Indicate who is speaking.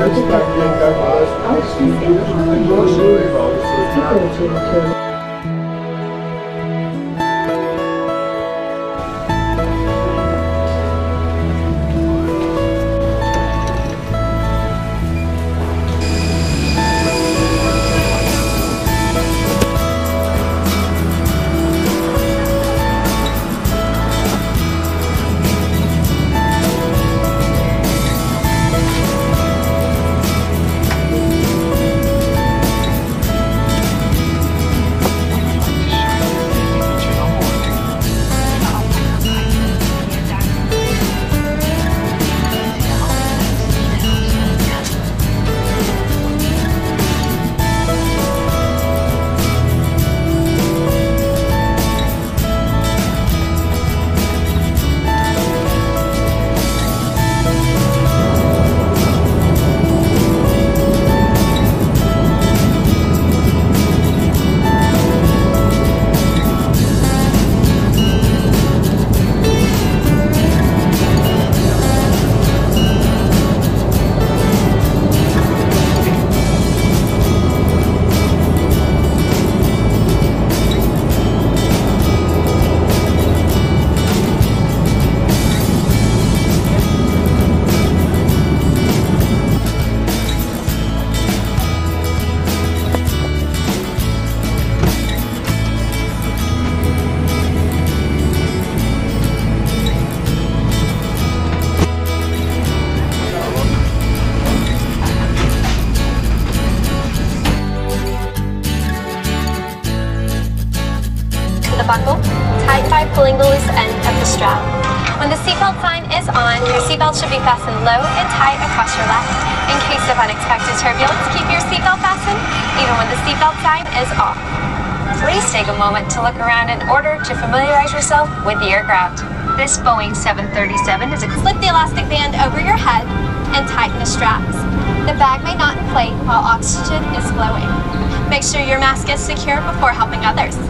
Speaker 1: Go to Berkeley. In the buckle, tighten by pulling the loose end of the strap. When the seatbelt sign is on, your seatbelt should be fastened low and tight across your lap. In case of unexpected turbulence, keep your seatbelt fastened even when the seatbelt sign is off. Please take a moment to look around in order to familiarize yourself with the aircraft. This Boeing 737 is a slip the elastic band over your head and tighten the straps. The bag may not inflate while oxygen is flowing. Make sure your mask is secure before helping others.